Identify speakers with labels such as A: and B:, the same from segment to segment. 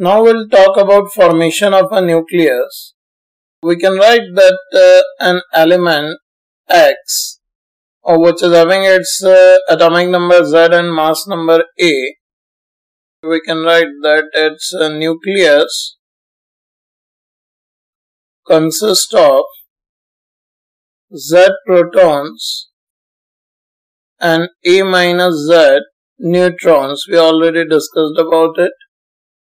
A: Now we'll talk about formation of a nucleus. We can write that uh, an element X, or which is having its uh, atomic number Z and mass number A, we can write that its uh, nucleus consists of Z protons and A minus Z neutrons. We already discussed about it.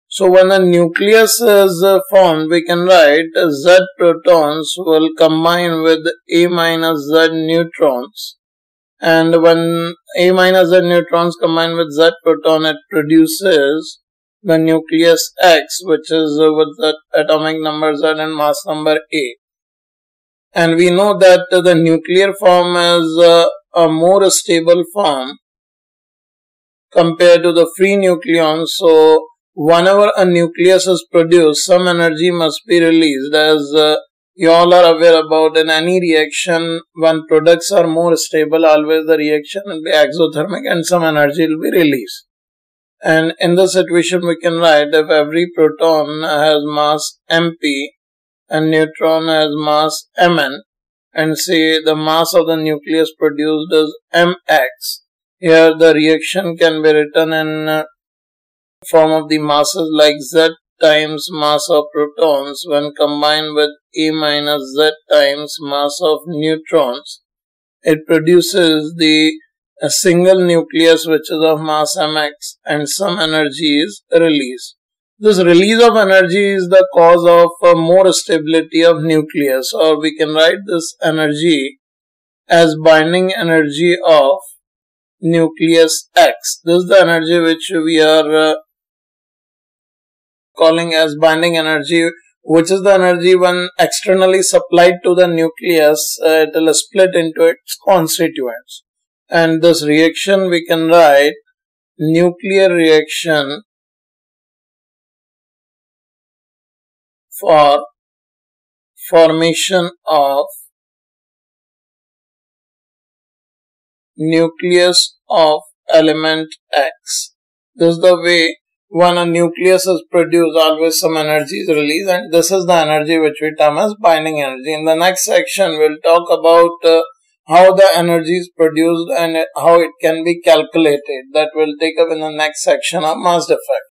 A: So when a nucleus is formed, we can write Z protons will combine with A minus Z neutrons. And when A minus Z neutrons combine with Z proton, it produces the nucleus X, which is with the atomic number Z and mass number A. And we know that the nuclear form is a more stable form compared to the free nucleon. So whenever a nucleus is produced, some energy must be released. As uh, you all are aware about in any reaction, when products are more stable, always the reaction will be exothermic and some energy will be released. And in this situation, we can write if every proton has mass mp and neutron has mass mn, and say the mass of the nucleus produced is mx. Here the reaction can be written in uh, form of the masses like Z times mass of protons when combined with A minus Z times mass of neutrons. It produces the a single nucleus which is of mass mx and some energy is released. This release of energy is the cause of more stability of nucleus or we can write this energy as binding energy of nucleus X. This is the energy which we are uh, calling as binding energy which is the energy when externally supplied to the nucleus uh, it will split into its constituents and this reaction we can write nuclear reaction for formation of nucleus of element X. This is the way when a nucleus is produced, always some energy is released, and this is the energy which we term as binding energy. In the next section, we'll talk about uh, how the energy is produced and how it can be calculated. That will take up in the next section of mass defect.